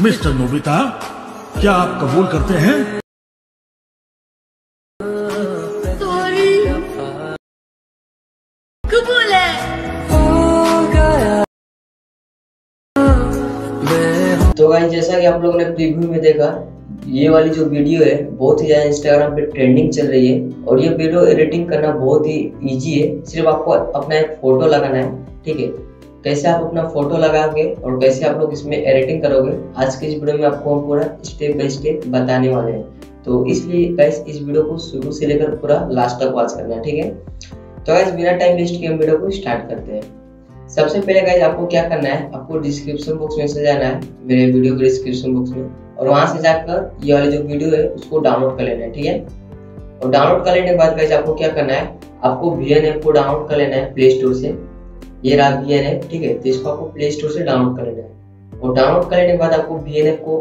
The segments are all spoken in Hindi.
मिस्टर नोबिता क्या आप कबूल करते हैं? सॉरी कबूल है। तो गाइस जैसा कि आप लोगों ने प्रीव्यू में देखा ये वाली जो वीडियो है बहुत ही ज़्यादा इंस्टाग्राम पे ट्रेंडिंग चल रही है और ये वीडियो एडिटिंग करना बहुत ही इजी है। सिर्फ़ आपको अपना एक फ़ोटो लगाना है ठीक है? कैसे आप अपना फ़ोटो लगाओगे और कैसे आप लोग इसमें एडिटिंग करोगे, आज के इस वीडियो में आपको हम पूरा स्टेप बाय स्टेप बताने वाले हैं। तो इसलिए गाइस इस वीडियो को शुरू से लेकर पूरा लास्ट तक वॉच करना, ठीक है? तो गाइस बिना टाइम वेस्ट किए हम वीडियो को स्टार्ट करते हैं। सबसे पहले गाइज़ आपको क्या करना है? आपको डिस्क्रिप्शन बॉक्स में से जाना है, मेरे वीडियो के डिस्क्रिप्शन बॉक्स में, और वहाँ से जाकर ये वाली जो वीडियो है, उसको डाउनलोड कर लेना है, ठीक है? और डाउनलोड कर लेने के बाद गाइज़ आपको क्या करना है? आपको वी ऐप को डाउनलोड कर लेना है प्ले स्टोर से। ये रहा वी ऐप ठीक है? तो इसको आपको प्ले स्टोर से डाउनलोड कर लेना है। और डाउनलोड कर लेने के बाद आपको वी ऐप को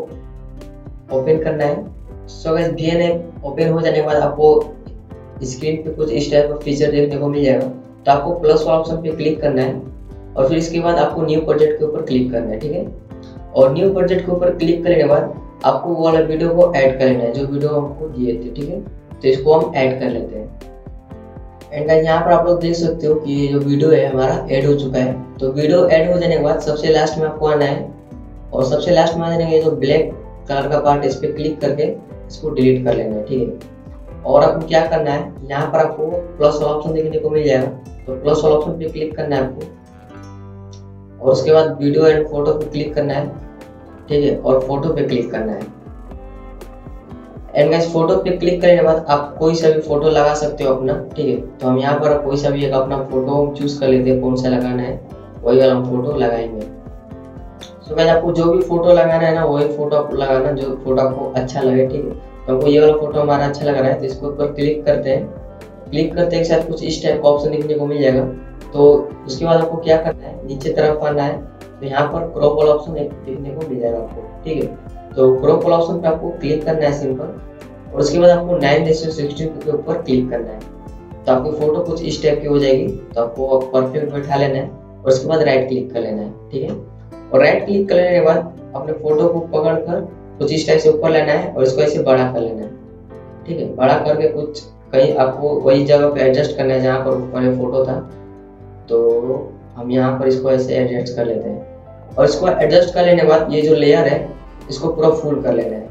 ओपन करना है। So guys we app open हो जाने के बाद आपको स्क्रीन पे कुछ इस टाइप का फीचर देखने को मिल जाएगा। तो आपको प्लस वाला ऑप्शन पे क्लिक करना है। और फिर इसके बाद आपको न्यू प्रोजेक्ट के ऊपर क्लिक करना है, ठीक है? और न्यू प्रोजेक्ट के ऊपर क्लिक करने के बाद आपको वो वाला वीडियो को ऐड कर लेना है, जो वीडियो हमको दिए थे, ठीक है? तो इसको हम ऐड कर लेते हैं। एंड यहाँ पर आप लोग देख सकते हो कि ये जो वीडियो है हमारा ऐड हो चुका है। तो वीडियो ऐड हो जाने के बाद सबसे लास्ट में आपको आना है। और सबसे लास्ट में आ जाने जो ब्लैक कलर का पार्ट इस पर क्लिक करके इसको डिलीट कर लेना है, ठीक है? और आपको क्या करना है? यहाँ पर आपको प्लस वाला ऑप्शन देखने को मिल जाएगा। तो प्लस वाला ऑप्शन पे क्लिक करना है आपको। और उसके बाद वीडियो एंड फ़ोटो पे क्लिक करना है, ठीक है? और फ़ोटो पे क्लिक करना है। एंड गाइस फ़ोटो पे क्लिक करने के बाद आप कोई सा भी फ़ोटो लगा सकते हो अपना, ठीक है? तो हम यहाँ पर कोई सा भी एक अपना फ़ोटो चूज़ कर लेते हैं, कौन सा लगाना है, वही वाला हम फ़ोटो लगाएँगे। तो गाइस आपको जो भी फ़ोटो लगाना है ना, वही फ़ोटो आपको लगाना, जो फ़ोटो आपको अच्छा लगे, ठीक है? तो हमको ये वाला फ़ोटो हमारा अच्छा लग रहा है तो इसके ऊपर क्लिक करते हैं। क्लिक करते हैं साथ कुछ इस टाइप का ऑप्शन देखने को मिल जाएगा। तो उसके बाद आपको क्या करना है, नीचे तरफ़ आना है। तो यहाँ पर क्रॉप वाला ऑप्शन देखने को मिल जाएगा आपको, ठीक है? तो क्रॉप वाला ऑप्शन पे आपको क्लिक करना है सिंपल और उसके बाद आपको नाइन सिक्सटीन के ऊपर क्लिक करना है। तो आपकी फ़ोटो कुछ इस टाइप की हो जाएगी तो आपको परफेक्ट बैठा लेना है, और उसके बाद राइट क्लिक कर लेना है, ठीक है? और राइट क्लिक कर लेने के बाद अपने फ़ोटो को पकड़ कर कुछ इस टाइप से ऊपर लेना है, और इसको ऐसे बड़ा कर लेना है, ठीक है? बड़ा करके कुछ कहीं आपको वही जगह पे एडजस्ट करना है जहाँ पर ऊपर फ़ोटो था। तो हम यहाँ पर इसको ऐसे एडजस्ट कर लेते हैं। और इसको एडजस्ट कर लेने के बाद ये जो लेयर है इसको पूरा फुल कर लेना है।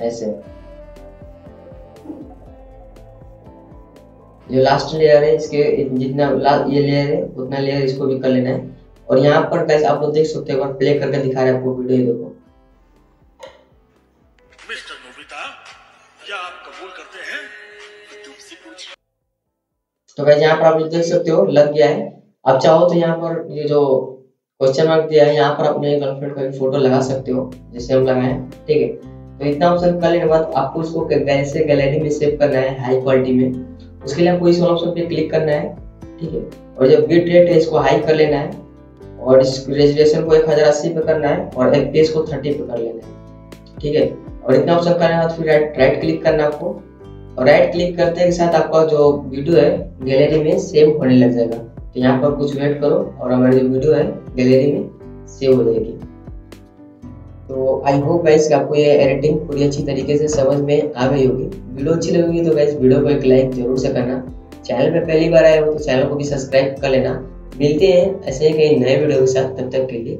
ऐसे। जो लास्ट लेयर है इसके जितना ये लेयर है उतना लेयर इसको भी कर लेना है। और यहाँ पर कैसे आप लोग देख सकते हो प्ले करके दिखा रहे हैं आपको वीडियो देखो। तो गाइस यहाँ पर आप लोग देख सकते हो लग गया है। आप चाहो तो यहाँ पर ये जो क्वेश्चन मार्क दिया है, यहाँ पर अपने गर्लफ्रेंड का भी फ़ोटो लगा सकते हो, जैसे हम लगाए ठीक है? तो इतना ऑप्शन कर लेने के बाद आपको इसको कैसे गैलरी में सेव करना है हाई क्वालिटी में। उसके लिए आपको इस ऑप्शन पे क्लिक करना है, ठीक है? और जब बिट रेट है, इसको हाई कर लेना है, और इस रेजुलेशन को एक हज़ार अस्सी पे करना है, और एफ़ को थर्टी पे कर लेना है, ठीक है? और इतना ऑप्शन करने के बाद फिर राइट राइट क्लिक करना है आपको। और राइट क्लिक करते के साथ आपका जो वीडियो है गैलरी में सेव होने लग जाएगा। तो यहाँ पर कुछ वेट करो और हमारी जो वीडियो है गैलरी में सेव हो जाएगी। तो आई होप गाइस आपको ये एडिटिंग पूरी अच्छी तरीके से समझ में आ गई होगी। वीडियो अच्छी लगेगी तो गाइस वीडियो को एक लाइक ज़रूर से करना। चैनल पर पहली बार आए हो तो चैनल को भी सब्सक्राइब कर लेना। मिलते हैं ऐसे ही कई नए वीडियो के साथ। तब तक के लिए